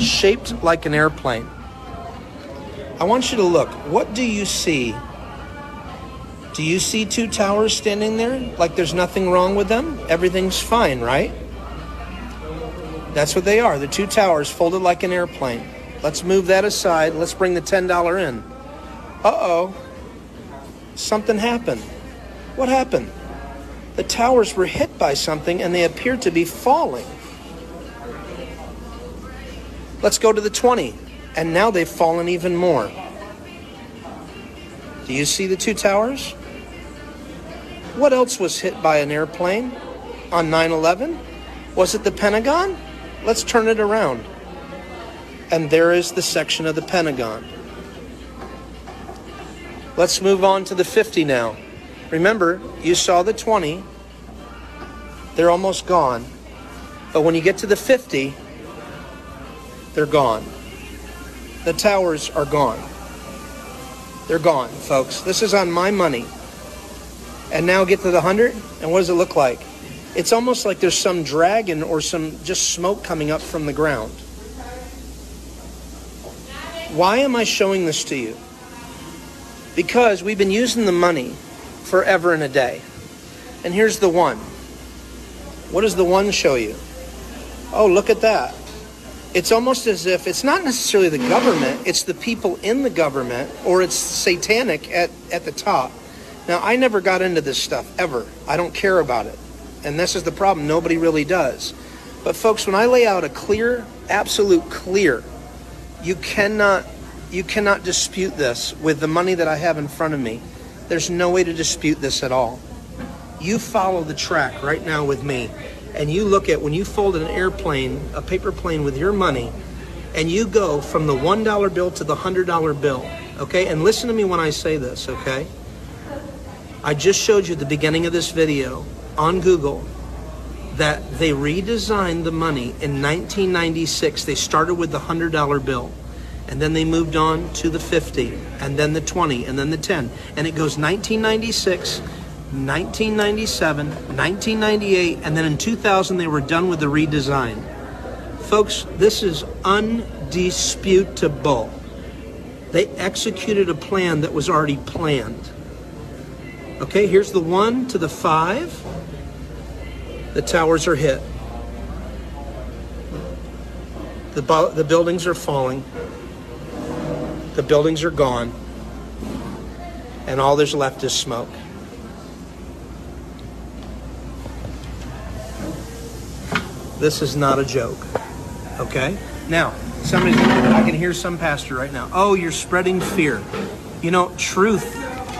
shaped like an airplane. I want you to look. What do you see? Do you see two towers standing there like there's nothing wrong with them? Everything's fine, right? That's what they are. The two towers folded like an airplane. Let's move that aside. Let's bring the $10 in. Uh oh. Something happened. What happened? The towers were hit by something and they appeared to be falling. Let's go to the 20. And now they've fallen even more. Do you see the two towers? What else was hit by an airplane on 9 11? Was it the Pentagon? Let's turn it around. And there is the section of the Pentagon. Let's move on to the 50 now. Remember, you saw the 20. They're almost gone. But when you get to the 50, they're gone. The towers are gone. They're gone, folks. This is on my money. And now get to the 100, and what does it look like? It's almost like there's some dragon or some just smoke coming up from the ground. Why am I showing this to you? Because we've been using the money forever and a day. And here's the one. What does the one show you? Oh, look at that. It's almost as if it's not necessarily the government, it's the people in the government, or it's satanic at, at the top. Now, I never got into this stuff, ever. I don't care about it. And this is the problem. Nobody really does. But, folks, when I lay out a clear, absolute clear, you cannot you cannot dispute this with the money that I have in front of me. There's no way to dispute this at all. You follow the track right now with me, and you look at when you fold an airplane, a paper plane with your money, and you go from the $1 bill to the $100 bill, okay? And listen to me when I say this, okay? I just showed you the beginning of this video on Google that they redesigned the money in 1996. They started with the $100 bill and then they moved on to the 50 and then the 20 and then the 10 and it goes 1996 1997 1998 and then in 2000 they were done with the redesign. Folks this is undisputable. They executed a plan that was already planned. Okay here's the 1 to the 5 the towers are hit. The, the buildings are falling. The buildings are gone, and all there's left is smoke. This is not a joke. Okay? Now, somebody's I can hear some pastor right now. Oh, you're spreading fear. You know, truth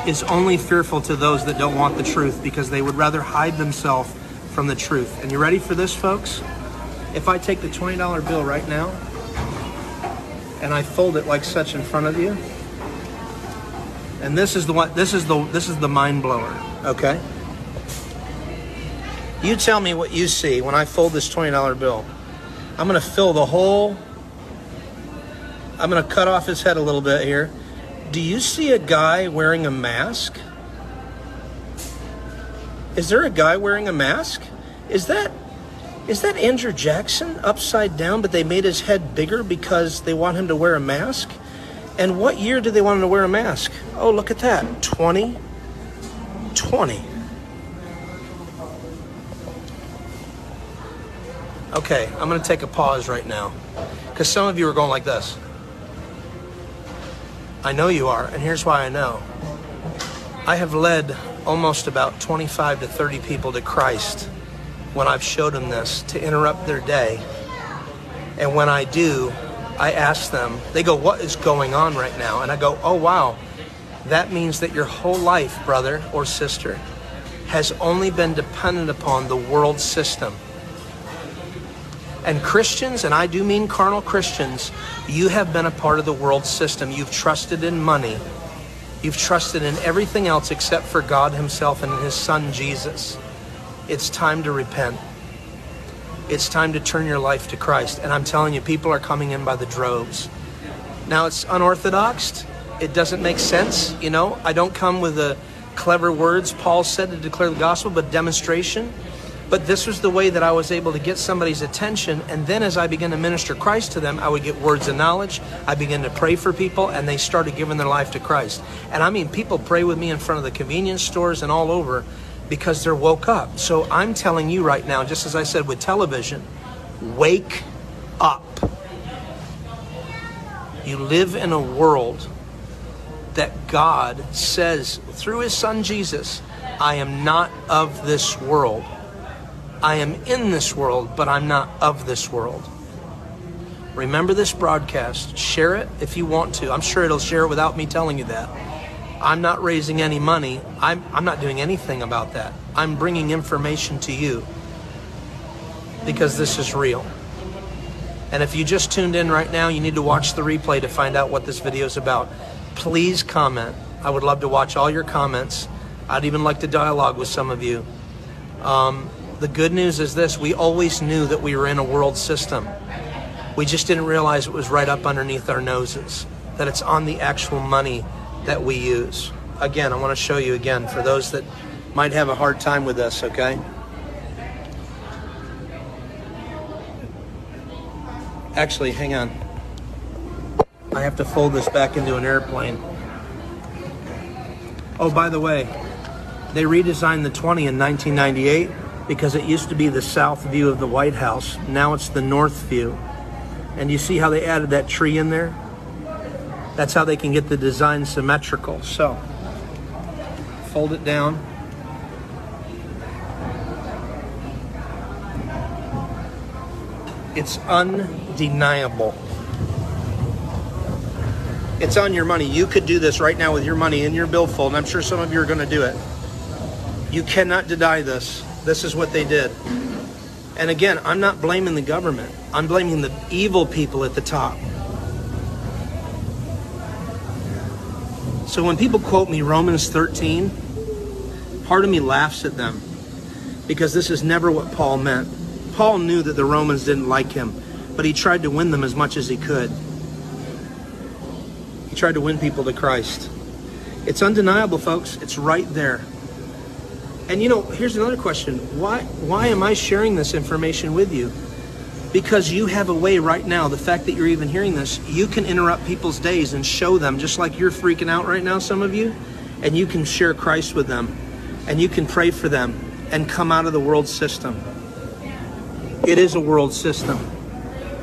is only fearful to those that don't want the truth because they would rather hide themselves from the truth. And you ready for this, folks? If I take the $20 bill right now and I fold it like such in front of you. And this is the one this is the this is the mind blower, okay? You tell me what you see when I fold this $20 bill. I'm going to fill the whole I'm going to cut off his head a little bit here. Do you see a guy wearing a mask? Is there a guy wearing a mask? Is that is that Andrew Jackson upside down, but they made his head bigger because they want him to wear a mask? And what year did they want him to wear a mask? Oh, look at that. 20. Okay, I'm going to take a pause right now because some of you are going like this. I know you are, and here's why I know. I have led almost about 25 to 30 people to Christ when I've showed them this to interrupt their day. And when I do, I ask them, they go, What is going on right now? And I go, Oh, wow. That means that your whole life, brother or sister, has only been dependent upon the world system. And Christians, and I do mean carnal Christians, you have been a part of the world system. You've trusted in money. You've trusted in everything else except for God Himself and His Son Jesus. It's time to repent. It's time to turn your life to Christ. And I'm telling you, people are coming in by the droves. Now, it's unorthodox. It doesn't make sense. You know, I don't come with the clever words Paul said to declare the gospel, but demonstration. But this was the way that I was able to get somebody's attention. And then as I began to minister Christ to them, I would get words of knowledge. I began to pray for people, and they started giving their life to Christ. And I mean, people pray with me in front of the convenience stores and all over because they're woke up. So I'm telling you right now, just as I said with television, wake up. You live in a world that God says through his son Jesus, I am not of this world. I am in this world, but I'm not of this world. Remember this broadcast. Share it if you want to. I'm sure it'll share it without me telling you that. I'm not raising any money. I'm, I'm not doing anything about that. I'm bringing information to you because this is real. And if you just tuned in right now, you need to watch the replay to find out what this video is about. Please comment. I would love to watch all your comments. I'd even like to dialogue with some of you. Um, the good news is this we always knew that we were in a world system. We just didn't realize it was right up underneath our noses, that it's on the actual money that we use. Again, I want to show you again for those that might have a hard time with this, okay? Actually, hang on. I have to fold this back into an airplane. Oh, by the way, they redesigned the 20 in 1998 because it used to be the south view of the White House. Now it's the north view. And you see how they added that tree in there? That's how they can get the design symmetrical. So, fold it down. It's undeniable. It's on your money. You could do this right now with your money in your billfold, and I'm sure some of you are going to do it. You cannot deny this. This is what they did. And again, I'm not blaming the government. I'm blaming the evil people at the top. So when people quote me Romans 13, part of me laughs at them because this is never what Paul meant. Paul knew that the Romans didn't like him, but he tried to win them as much as he could. He tried to win people to Christ. It's undeniable, folks. It's right there. And you know, here's another question. Why why am I sharing this information with you? Because you have a way right now, the fact that you're even hearing this, you can interrupt people's days and show them, just like you're freaking out right now, some of you, and you can share Christ with them, and you can pray for them and come out of the world system. It is a world system.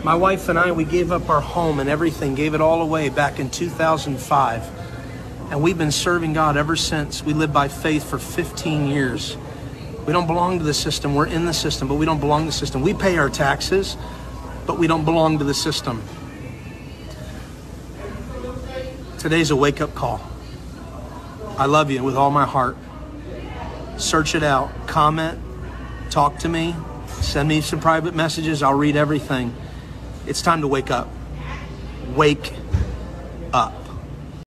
My wife and I, we gave up our home and everything, gave it all away back in 2005 and we've been serving God ever since. We lived by faith for 15 years. We don't belong to the system. We're in the system, but we don't belong to the system. We pay our taxes, but we don't belong to the system. Today's a wake up call. I love you with all my heart. Search it out. Comment. Talk to me. Send me some private messages. I'll read everything. It's time to wake up. Wake up.